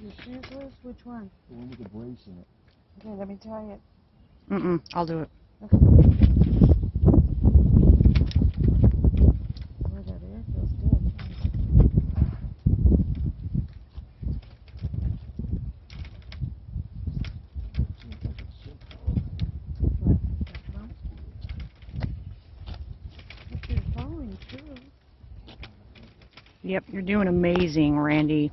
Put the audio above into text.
Your shoes loose? Which one? The one with the brace in it. Okay, let me try it. Mm-mm, I'll do it. Okay. Boy, that air feels good. Seems like it's simple. What? That one? Look, you're falling too. Yep, you're doing amazing, Randy.